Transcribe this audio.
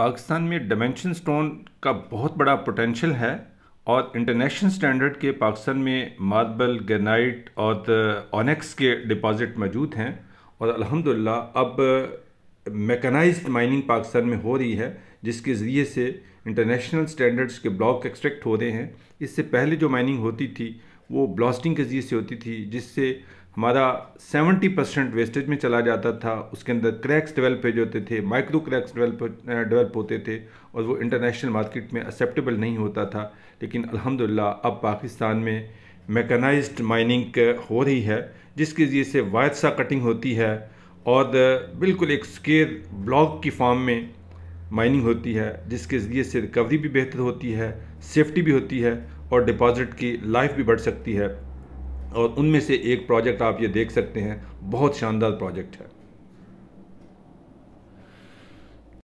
पाकिस्तान में dimension stone का बहुत बड़ा पोटेंशियल है और इंटरनेशनल स्टैंडर्ड के पाकिस्तान में मार्बल ग्रेनाइट और ऑनेक्स के डिपॉजिट मौजूद हैं। और अल्हम्दुलिल्लाह अब मैकेनाइज्ड माइनिंग पाकिस्तान में हो रही है, जिसके ज़रिए से इंटरनेशनल स्टैंडर्ड्स के ब्लॉक एक्सट्रैक्ट हो रहे हैं। इससे पहले जो माइनिंग होती थी, वो ब्लास्टिंग के ज़रिए से होती थी, जिससे हमारा 70 परसेंट वेस्टेज में चला जाता था। उसके अंदर क्रैक्स डेवलप होते थे माइक्रो क्रैक्स डेवलप डेवलप होते थे और वो इंटरनेशनल मार्केट में एक्सेप्टेबल नहीं होता था। लेकिन अल्हम्दुलिल्लाह अब पाकिस्तान में मैकेनाइज्ड माइनिंग हो रही है, जिसके ज़रिए से वायद सा कटिंग होती है और बिल्कुल एक स्केर ब्लॉक की फॉर्म में माइनिंग होती है, जिसके ज़रिए से रिकवरी भी बेहतर होती है सेफ्टी भी होती है और डिपॉज़िट की लाइफ भी बढ़ सकती है। और उनमें से एक प्रोजेक्ट आप ये देख सकते हैं। बहुत शानदार प्रोजेक्ट है।